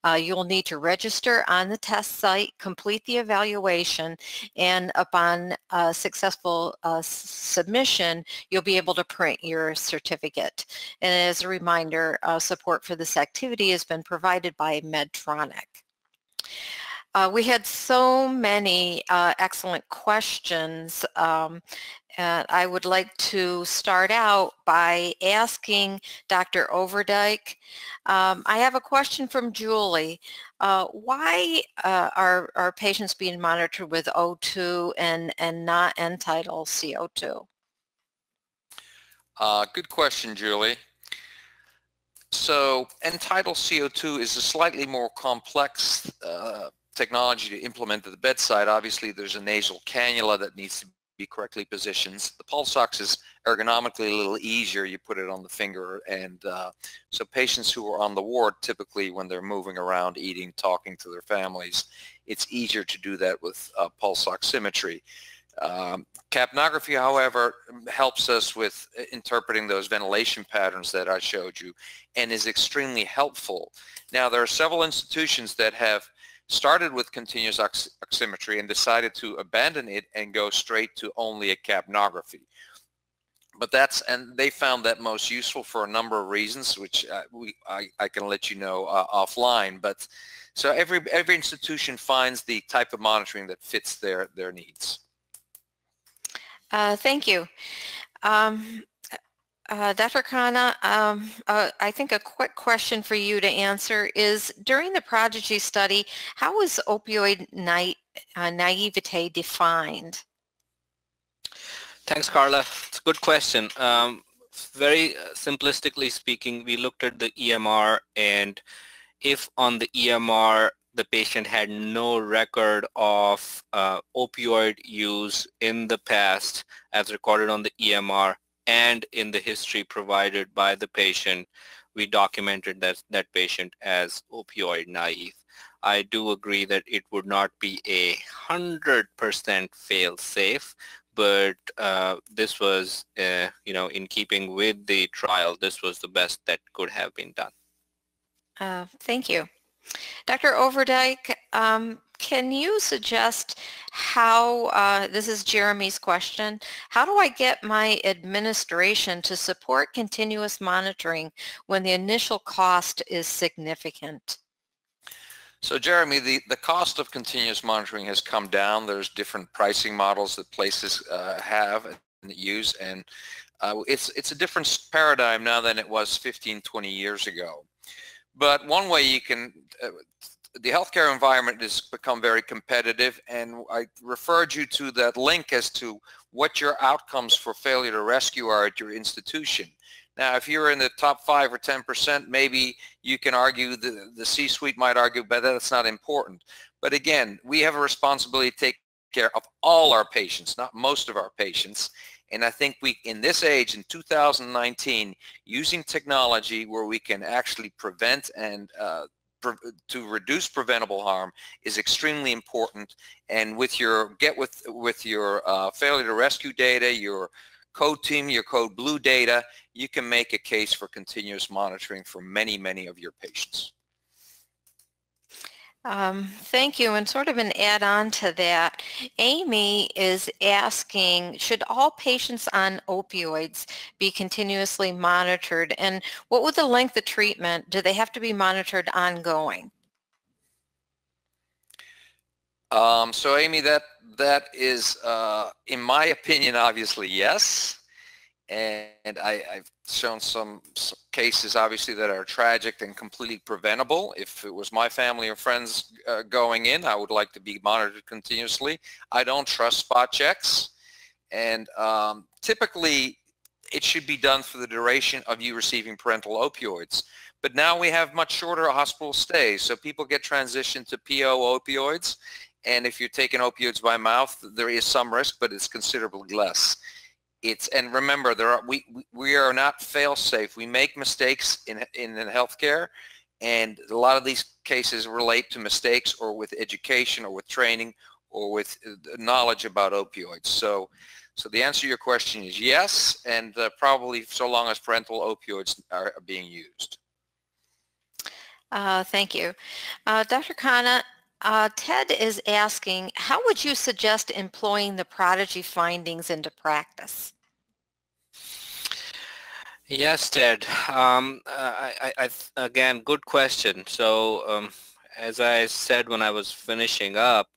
Uh, you'll need to register on the test site, complete the evaluation, and upon uh, successful uh, submission, you'll be able able to print your certificate. And as a reminder, uh, support for this activity has been provided by Medtronic. Uh, we had so many uh, excellent questions. Um, and I would like to start out by asking Dr. Overdyk. Um, I have a question from Julie. Uh, why uh, are, are patients being monitored with O2 and, and not end-tidal CO2? Uh, good question, Julie. So end-tidal CO2 is a slightly more complex uh, technology to implement at the bedside. Obviously, there's a nasal cannula that needs to be correctly positioned. The pulse ox is ergonomically a little easier. You put it on the finger. And uh, so patients who are on the ward, typically when they're moving around, eating, talking to their families, it's easier to do that with uh, pulse oximetry. Um, capnography, however, helps us with interpreting those ventilation patterns that I showed you and is extremely helpful. Now, there are several institutions that have started with continuous ox oximetry and decided to abandon it and go straight to only a capnography. But that's, and they found that most useful for a number of reasons, which uh, we, I, I, can let you know uh, offline. But so every, every institution finds the type of monitoring that fits their, their needs. Uh, thank you. Um, uh, Dr. Khanna, um, uh, I think a quick question for you to answer is during the Prodigy study, how was opioid na uh, naivete defined? Thanks, Carla. It's a good question. Um, very uh, simplistically speaking, we looked at the EMR and if on the EMR the patient had no record of uh, opioid use in the past as recorded on the EMR and in the history provided by the patient, we documented that, that patient as opioid naive. I do agree that it would not be a 100% fail safe, but uh, this was, uh, you know, in keeping with the trial, this was the best that could have been done. Uh, thank you. Dr. Overdyk, um, can you suggest how, uh, this is Jeremy's question, how do I get my administration to support continuous monitoring when the initial cost is significant? So Jeremy, the, the cost of continuous monitoring has come down. There's different pricing models that places uh, have and use, and uh, it's, it's a different paradigm now than it was 15, 20 years ago. But one way you can uh, the healthcare environment has become very competitive and I referred you to that link as to what your outcomes for failure to rescue are at your institution. Now, if you're in the top 5 or 10%, maybe you can argue, the, the C-suite might argue, but that's not important. But again, we have a responsibility to take care of all our patients, not most of our patients. And I think we, in this age, in 2019, using technology where we can actually prevent and uh, to reduce preventable harm is extremely important. And with your get with with your uh, failure to rescue data, your code team, your code blue data, you can make a case for continuous monitoring for many, many of your patients. Um, thank you. And sort of an add-on to that, Amy is asking, should all patients on opioids be continuously monitored? And what would the length of treatment? Do they have to be monitored ongoing? Um, so Amy, that that is, uh, in my opinion, obviously yes and I, have shown some, some, cases obviously that are tragic and completely preventable. If it was my family or friends uh, going in, I would like to be monitored continuously. I don't trust spot checks, and um, typically it should be done for the duration of you receiving parental opioids. But now we have much shorter hospital stays, so people get transitioned to PO opioids, and if you're taking opioids by mouth, there is some risk, but it's considerably less it's and remember there are we we are not fail safe we make mistakes in in, healthcare and a lot of these cases relate to mistakes or with education or with training or with uh, knowledge about opioids. So so the answer to your question is yes and uh, probably so long as parental opioids are, are being used. Uh, thank you. Uh, Dr. Khanna uh, Ted is asking, how would you suggest employing the Prodigy findings into practice? Yes, Ted. Um, I, I, I, again, good question. So, um, as I said when I was finishing up,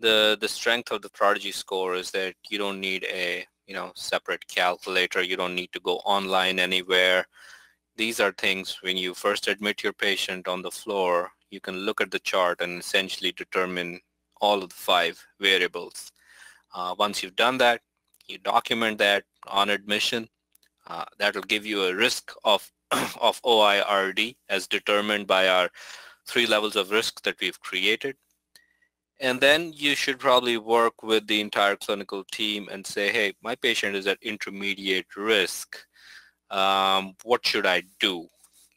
the the strength of the Prodigy score is that you don't need a you know separate calculator. You don't need to go online anywhere. These are things when you first admit your patient on the floor, you can look at the chart and essentially determine all of the five variables. Uh, once you've done that, you document that on admission. Uh, that will give you a risk of, of OIRD as determined by our three levels of risk that we've created. And then you should probably work with the entire clinical team and say, hey, my patient is at intermediate risk. Um, what should I do?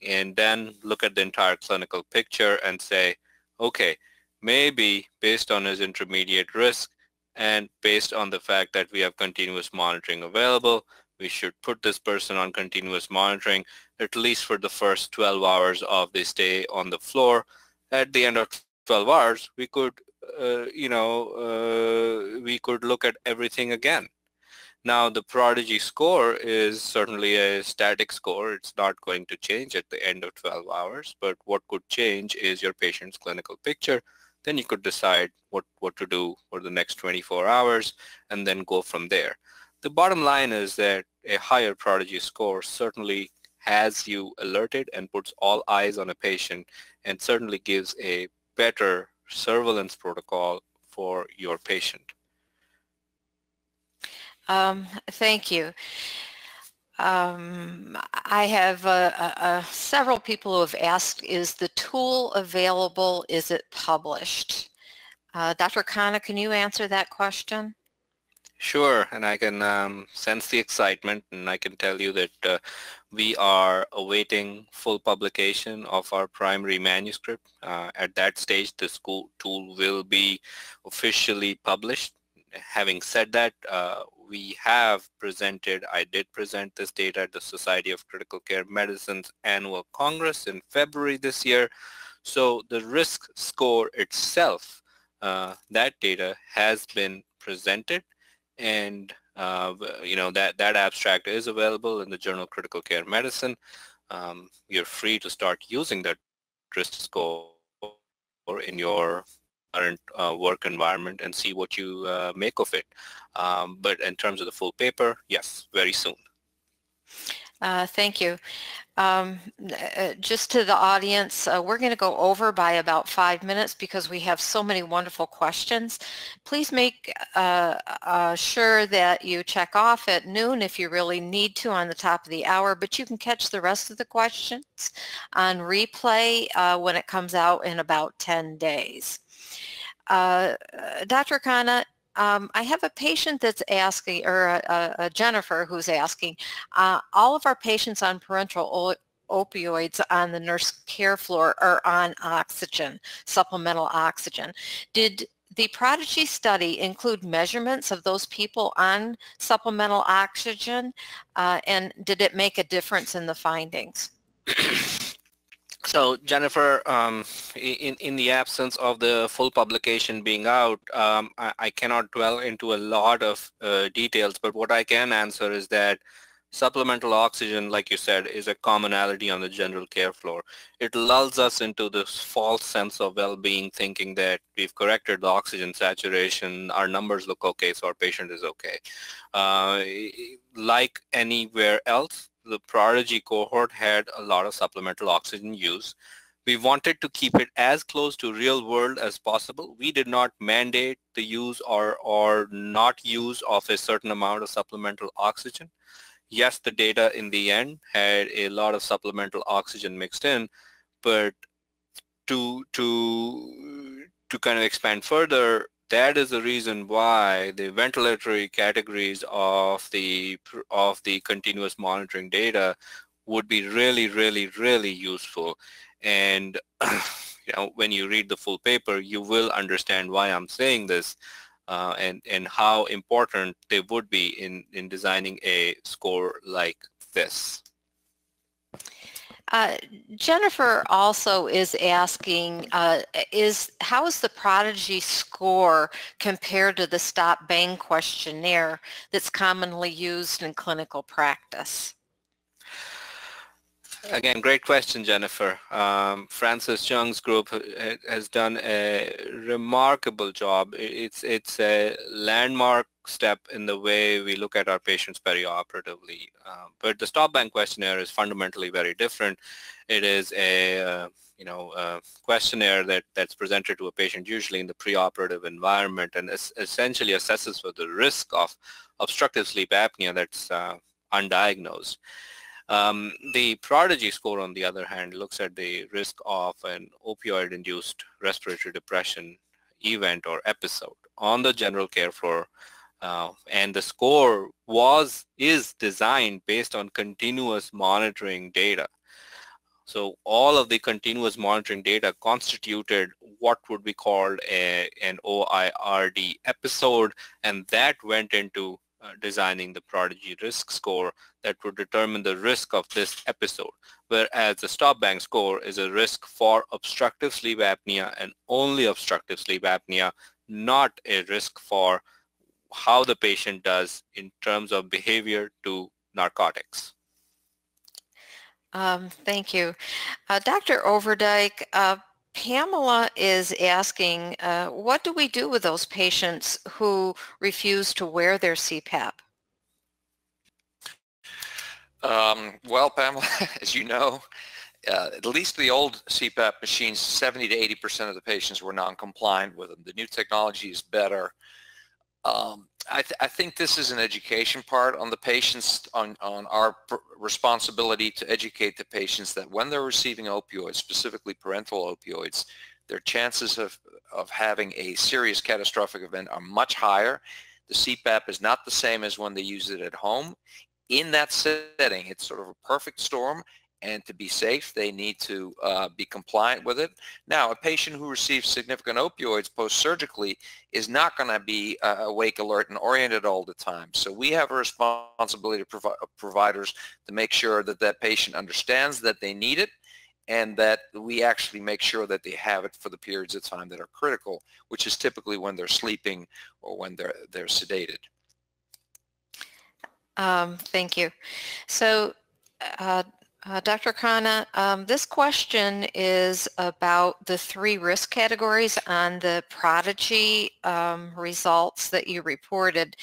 And then look at the entire clinical picture and say, okay, maybe based on his intermediate risk and based on the fact that we have continuous monitoring available, we should put this person on continuous monitoring at least for the first 12 hours of the stay on the floor. At the end of 12 hours, we could, uh, you know, uh, we could look at everything again. Now the Prodigy score is certainly a static score. It's not going to change at the end of 12 hours, but what could change is your patient's clinical picture. Then you could decide what, what to do for the next 24 hours and then go from there. The bottom line is that a higher Prodigy score certainly has you alerted and puts all eyes on a patient and certainly gives a better surveillance protocol for your patient. Um, thank you. Um, I have uh, uh, uh, several people who have asked, is the tool available? Is it published? Uh, Dr. Khanna, can you answer that question? Sure, and I can um, sense the excitement and I can tell you that uh, we are awaiting full publication of our primary manuscript. Uh, at that stage, the school tool will be officially published. Having said that, uh, we have presented, I did present this data at the Society of Critical Care Medicine's annual Congress in February this year. So the risk score itself, uh, that data has been presented and uh, you know that that abstract is available in the Journal of Critical Care Medicine. Um, you're free to start using that risk score in your current uh, work environment and see what you uh, make of it. Um, but in terms of the full paper, yes, very soon. Uh, thank you. Um, uh, just to the audience, uh, we're going to go over by about five minutes because we have so many wonderful questions. Please make uh, sure that you check off at noon if you really need to on the top of the hour, but you can catch the rest of the questions on replay when it comes out in about 10 days. Uh, Dr. Khanna, um, I have a patient that's asking, or a, a Jennifer who's asking, uh, all of our patients on parenteral opioids on the nurse care floor are on oxygen, supplemental oxygen. Did the Prodigy study include measurements of those people on supplemental oxygen, uh, and did it make a difference in the findings? So Jennifer, um, in, in the absence of the full publication being out, um, I, I, cannot dwell into a lot of uh, details, but what I can answer is that supplemental oxygen, like you said, is a commonality on the general care floor. It lulls us into this false sense of well-being, thinking that we've corrected the oxygen saturation, our numbers look okay, so our patient is okay. Uh, like anywhere else, the Prodigy cohort had a lot of supplemental oxygen use. We wanted to keep it as close to real world as possible. We did not mandate the use or, or not use of a certain amount of supplemental oxygen. Yes, the data in the end had a lot of supplemental oxygen mixed in, but to, to, to kind of expand further, that is the reason why the ventilatory categories of the of the continuous monitoring data would be really really really useful and you know when you read the full paper you will understand why I'm saying this uh, and and how important they would be in in designing a score like this. Uh, Jennifer also is asking, uh, is how is the Prodigy score compared to the Stop Bang questionnaire that's commonly used in clinical practice? Again, great question, Jennifer. Um, Frances Chung's group has done a remarkable job. It's it's a landmark step in the way we look at our patients perioperatively. Uh, but the stop bang questionnaire is fundamentally very different. It is a uh, you know a questionnaire that that's presented to a patient usually in the preoperative environment and es essentially assesses for the risk of obstructive sleep apnea that's uh, undiagnosed. Um, the Prodigy score, on the other hand, looks at the risk of an opioid-induced respiratory depression event or episode on the general care floor. Uh, and the score was is designed based on continuous monitoring data. So all of the continuous monitoring data constituted what would be called a, an OIRD episode, and that went into uh, designing the Prodigy risk score that would determine the risk of this episode, whereas the stop bang score is a risk for obstructive sleep apnea and only obstructive sleep apnea, not a risk for how the patient does in terms of behavior to narcotics. Um, thank you. Uh, Dr. Overdyk, uh, Pamela is asking, uh, what do we do with those patients who refuse to wear their CPAP? Um, well, Pamela, as you know, uh, at least the old CPAP machines, 70 to 80% of the patients were non-compliant with them. The new technology is better. Um, I, th I, think this is an education part on the patients, on, on our responsibility to educate the patients that when they're receiving opioids, specifically parental opioids, their chances of, of having a serious catastrophic event are much higher. The CPAP is not the same as when they use it at home. In that setting, it's sort of a perfect storm and to be safe, they need to uh, be compliant with it. Now, a patient who receives significant opioids post-surgically is not going to be uh, awake, alert, and oriented all the time. So we have a responsibility to provi uh, providers to make sure that that patient understands that they need it and that we actually make sure that they have it for the periods of time that are critical, which is typically when they're sleeping or when they're, they're sedated. Um, thank you. So uh, Uh, Dr. Khanna, um, this question is about the three risk categories on the Prodigy um, results that you reported.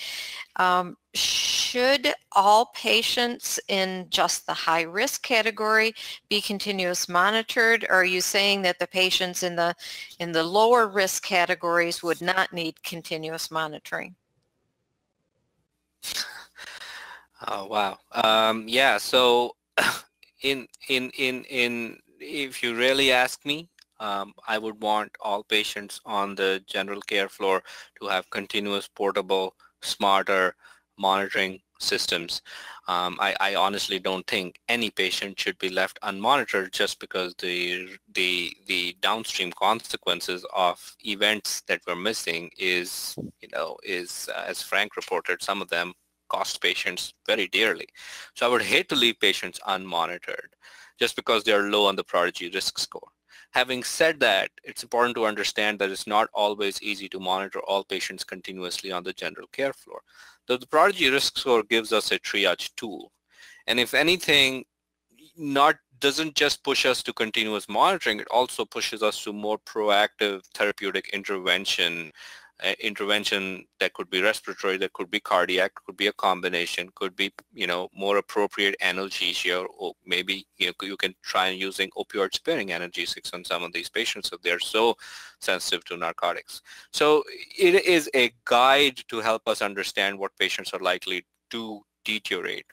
Um, should all patients in just the high risk category be continuous monitored? Or are you saying that the patients in the in the lower risk categories would not need continuous monitoring? Oh, wow. Um, yeah, so in in in in if you really ask me um, I would want all patients on the general care floor to have continuous portable smarter monitoring systems um, I, I, honestly don't think any patient should be left unmonitored just because the the the downstream consequences of events that we're missing is you know is uh, as Frank reported some of them cost patients very dearly. So I would hate to leave patients unmonitored just because they are low on the Prodigy risk score. Having said that, it's important to understand that it's not always easy to monitor all patients continuously on the general care floor. Though the Prodigy risk score gives us a triage tool. And if anything, not doesn't just push us to continuous monitoring, it also pushes us to more proactive therapeutic intervention intervention that could be respiratory, that could be cardiac, could be a combination, could be, you know, more appropriate analgesia, or maybe you, know, you can try using opioid sparing analgesics on some of these patients if they're so sensitive to narcotics. So it is a guide to help us understand what patients are likely to deteriorate.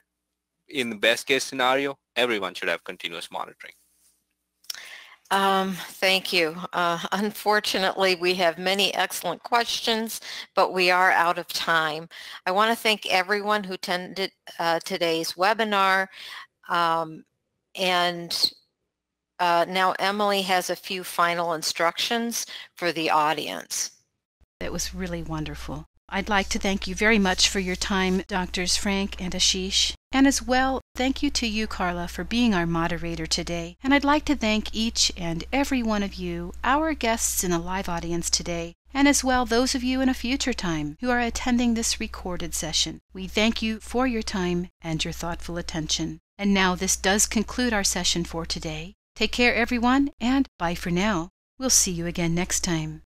In the best case scenario, everyone should have continuous monitoring. Um, thank you. Uh, unfortunately, we have many excellent questions, but we are out of time. I want to thank everyone who attended uh, today's webinar. Um, and uh, now Emily has a few final instructions for the audience. That was really wonderful. I'd like to thank you very much for your time, Doctors Frank and Ashish. And as well, thank you to you, Carla, for being our moderator today. And I'd like to thank each and every one of you, our guests in the live audience today, and as well those of you in a future time who are attending this recorded session. We thank you for your time and your thoughtful attention. And now this does conclude our session for today. Take care, everyone, and bye for now. We'll see you again next time.